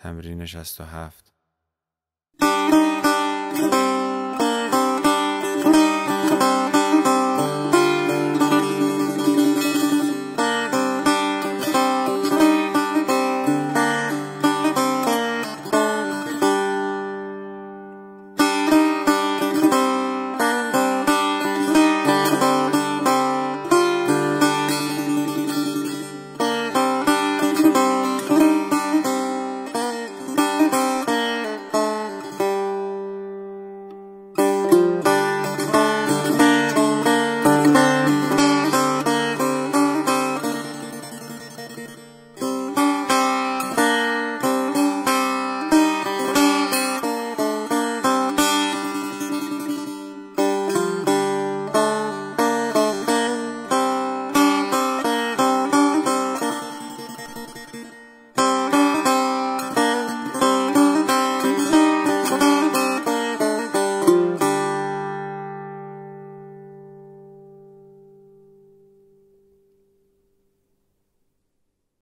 تمرین 67